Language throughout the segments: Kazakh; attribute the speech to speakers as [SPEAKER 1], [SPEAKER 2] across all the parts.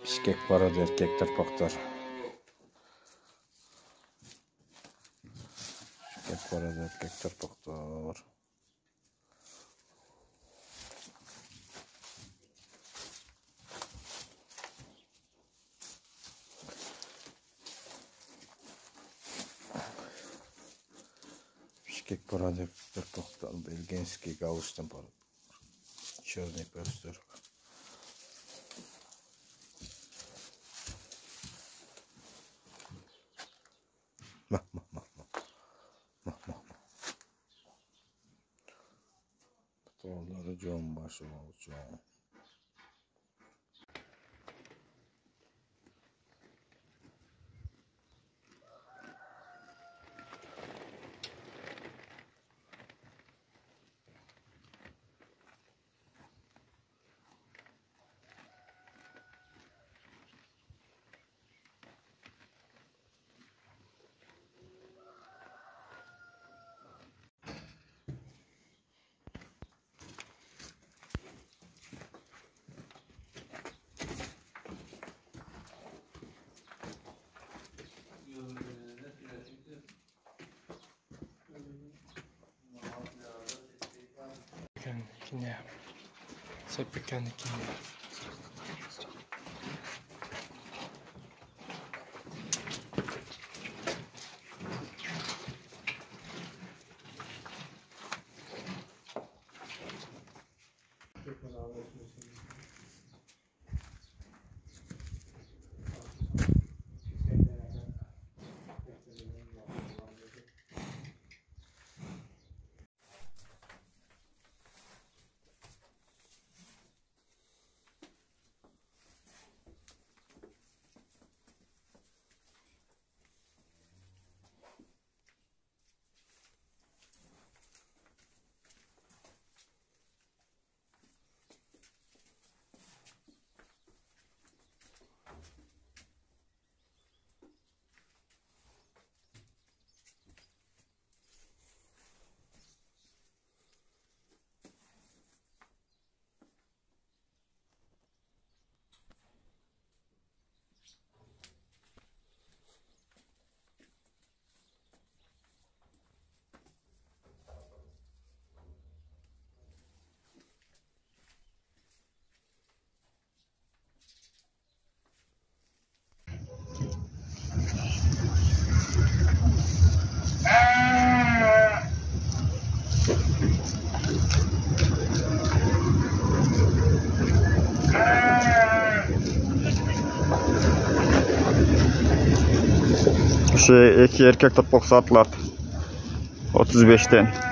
[SPEAKER 1] бішкек барады еркек тұрпақтар бішкек барады еркек тұрпақтар бішкек барады еркек тұрпақтар бельгенский гауштан барады чорний простор. Потом даже джон башивал джон. African Guinea. It's African Guinea. 2 erkek de 90 35'ten.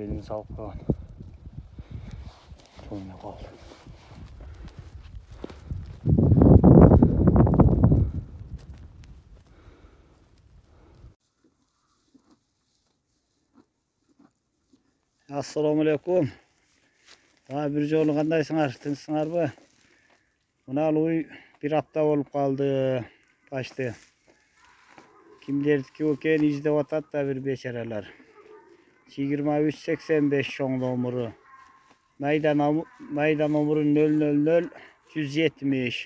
[SPEAKER 1] elini sal falan. Sonuna kaldı. Assalamu alaikum. Daha bir yolu kandaysınlar, tınçsınlar bu. Buna uy bir hafta olup kaldı. Başta. Kimdir ki o kendi izde vatat da bir beşereler. 2385 чоң номері майда нөл 000 170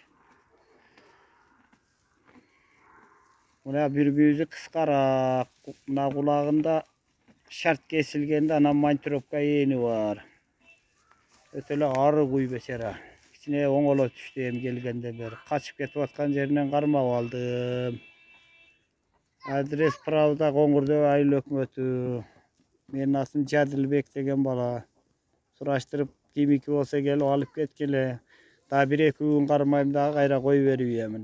[SPEAKER 1] мына бүрбүйүзү кыскараак мына кулагында шарт кесилгенде анан монтировка ээни бар өтө эле ары куй бечара кичине оңоло түштү эми келгенден бери качып кетип аткан жеринен кармап алдым адрес правда коңгурдөй айыл өкмөтү менин атым жәділбек деген бала сұраштырып кимики болса келип алып кеткиле дагы бир эки күн кармайм дагы кайра кое берип ийем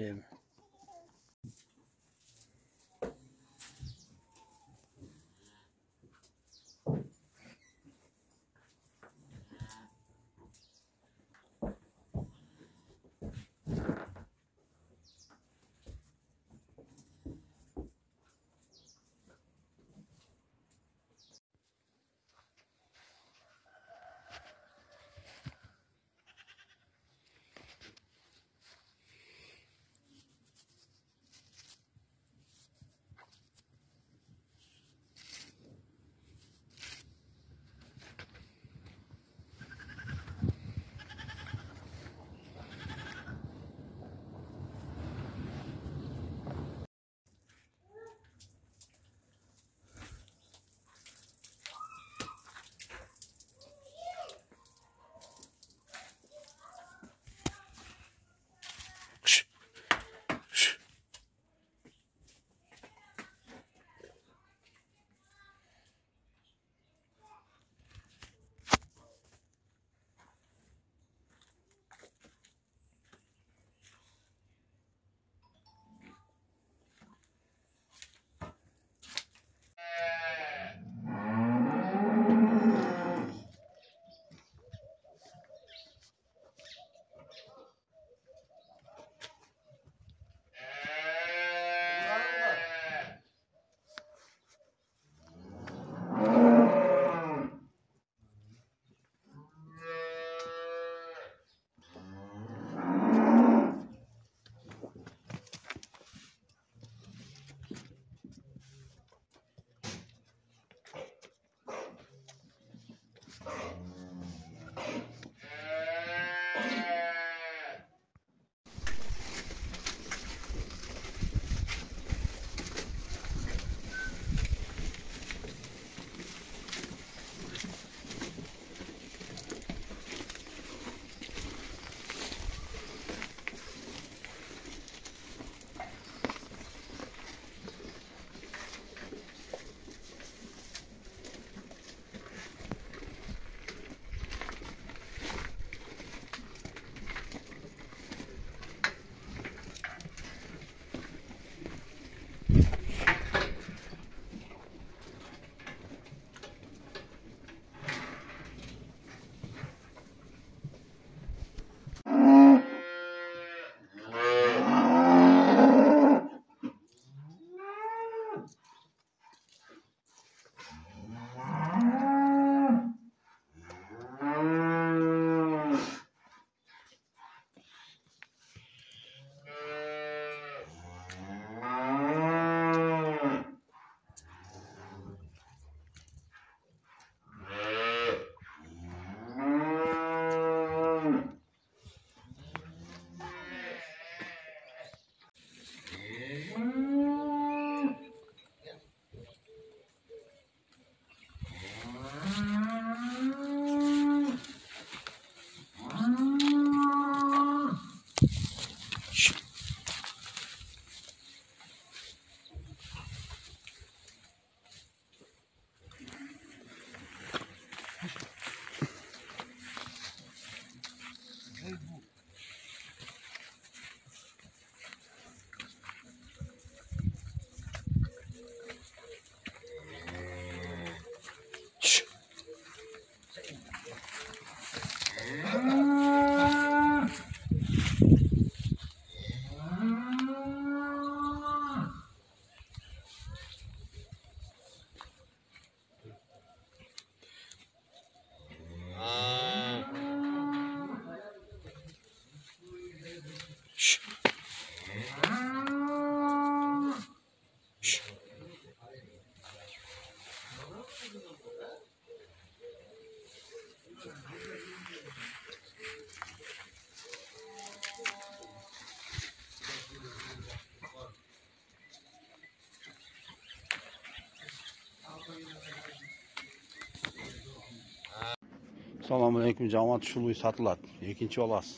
[SPEAKER 1] Selamun Aleyküm cemaat şuluyu satılat. İkinci olas.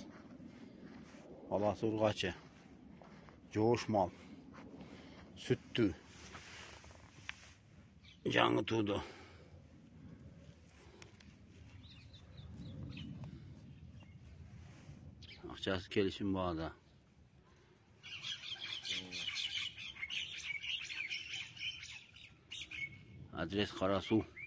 [SPEAKER 1] Olası urgaçı. Coğuş mal. Süttü. Canı tuğdu. Akçası gelişim bağda. Adres Karasu.